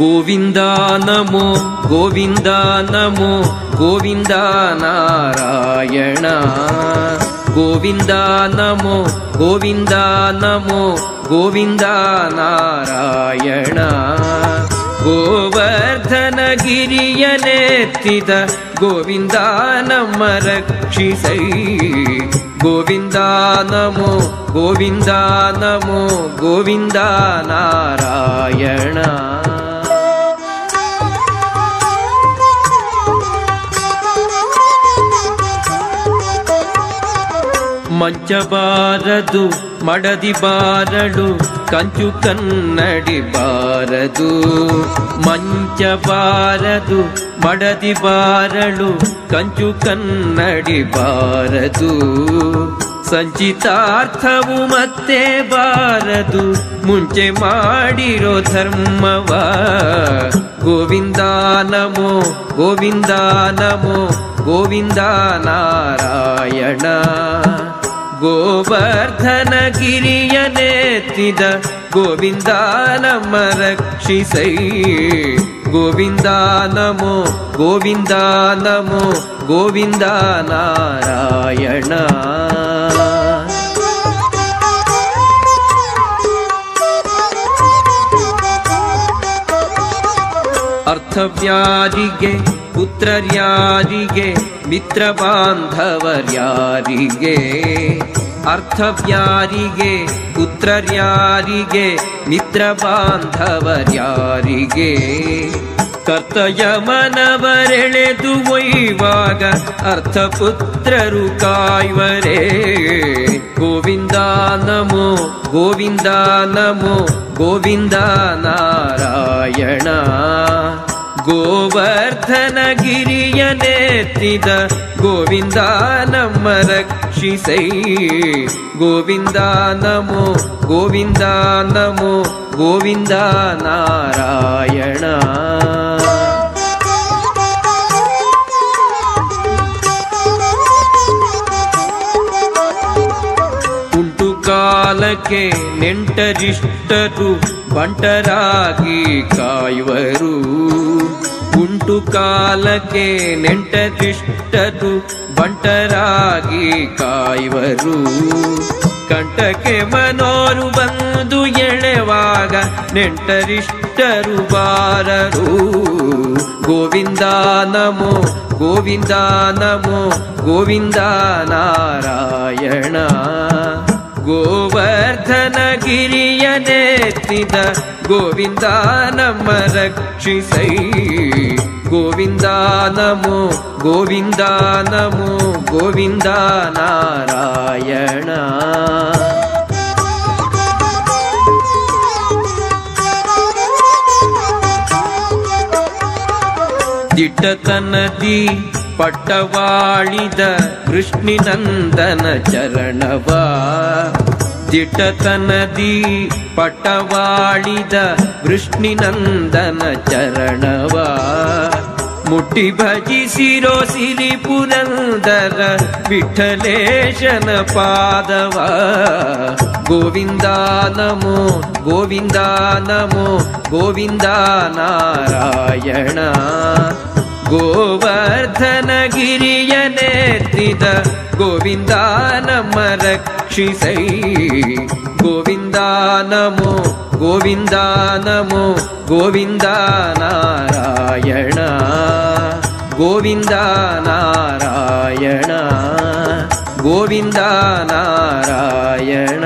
ಗೋವಿಂದ ನಮೋ ಗೋವಿಂದ ನಮೋ, ಗೋವಿಂದ ನಾರಾಯಣ. ಗೋವಿಂದ ನಮೋ ಗೋವಿಂದ ನಮೋ, ಗೋವಿಂದ ನಾರಾಯಣ. ಗಿರಿಯನೆತ್ತಿದ ಗೋವಿಂದ ನಮ್ಮ ರಕ್ಷಿಸೈ. ಗೋವಿಂದ ನಮೋ ಗೋವಿಂದ ನಮೋ, ಗೋವಿಂದ ನಾರಾಯಣ. ಮಂಚ ಬಾರದು ಮಡದಿ ಬಾರಳು ಕಂಚು ಕನ್ನಡಿ ಬಾರದು ಮಂಚ ಬಾರದು ಮಡದಿ ಬಾರಳು ಕಂಚು ಕನ್ನಡಿ ಬಾರದು ಸಂಚಿತಾರ್ಥವು ಮತ್ತೆ ಬಾರದು ಮುಂಚೆ ಮಾಡಿರೋ ಧರ್ಮವ ಗೋವಿಂದ ನಮೋ ಗೋವಿಂದ ನಮೋ ಗೋವಿಂದ ನಾರಾಯಣ ಗೋವರ್ಧನ ಗಿರಿಯನೆತ್ತಿದ ಗೋವಿಂದ ನಮ್ಮ ರಕ್ಷಿಸೈ ಗೋವಿಂದ ನಮೋ ಗೋವಿಂದ ನಮೋ ಗೋವಿಂದ ನಾರಾಯಣ. ಅರ್ಥವ್ಯಾರಿಗೆ ಪುತ್ರರ್ಯಾರಿಗೆ ಮಿತ್ರ ಬಾಂಧವರ್ಯಾರಿಗೆ ಅರ್ಥವ್ಯಾರಿಗೆ, ಪುತ್ರರ್ಯಾರಿಗೆ ಮಿತ್ರ ಬಾಂಧವರ್ಯಾರಿಗೆ ಕರ್ತಯ ಮನವರೆಳೆದು ಒಯ್ಯುವಾಗ ಅರ್ಥ ಪುತ್ರರು ಕಾಯುವರೇ. ಗೋವಿಂದ ನಮೋ ಗೋವಿಂದ ನಮೋ, ಗೋವಿಂದ ನಾರಾಯಣ. ಗೋವರ್ಧನ ಗಿರಿಯನೆತ್ತಿದ ಗೋವಿಂದ ನಮ್ಮ ರಕ್ಷಿಸೈ. ಗೋವಿಂದ ನಮೋ ಗೋವಿಂದ ನಮೋ ಗೋವಿಂದ ನಾರಾಯಣ. ಉಂಟು ಕಾಲಕ್ಕೆ ನೆಂಟರಿಷ್ಟರು ಬಂಟರಾಗಿ ಕಾಯುವರು. ಉಂಟು ಕಾಲಕ್ಕೆ ನೆಂಟದಿಷ್ಟದು ಬಂಟರಾಗಿ ಕಾಯುವರು. ಕಂಟಕ್ಕೆ ಮನೋರು ಬಂದು ಎಳೆವಾಗ ನೆಂಟರಿಷ್ಟರು ಬಾರರು. ಗೋವಿಂದ ನಮೋ ಗೋವಿಂದ ನಮೋ, ಗೋವಿಂದ ನಾರಾಯಣ. ಗೋವರ್ಧನ ಗಿರಿಯನೆತ್ತಿದ ಗೋವಿಂದ ನಮ್ಮ ರಕ್ಷಿಸೈ. ಗೋವಿಂದ ನಮೋ ಗೋವಿಂದ ನಮೋ ಗೋವಿಂದ ನಾರಾಯಣ. ದಿಟ್ಟತನದಿ ಪಟ್ಟವಾಳಿದ ಕೃಷ್ಣಿನಂದನ ಚರಣವ. ದಿಟತನದಿ ಪಟವಾಳಿದ ಕೃಷ್ಣಿನಂದನ ಚರಣವ. ಮುಟ್ಟಿ ಭಜಿಸಿರೋ ಸಿರಿ ಪುರಂದರ ವಿಠಲೇಶನ ಪಾದವ. ಗೋವಿಂದ ನಮೋ ಗೋವಿಂದ ನಮೋ, ಗೋವಿಂದ ನಾರಾಯಣ. ಗೋವರ್ಧನ ಗಿರಿಯನೆತ್ತಿದ ಗೋವಿಂದ ನಮ್ಮ ರಕ್ಷಿಸೈ. ಗೋವಿಂದ ನಮೋ ಗೋವಿಂದ ನಮೋ, ಗೋವಿಂದ ನಾರಾಯಣ. ಗೋವಿಂದ ನಾರಾಯಣ ಗೋವಿಂದ ನಾರಾಯಣ.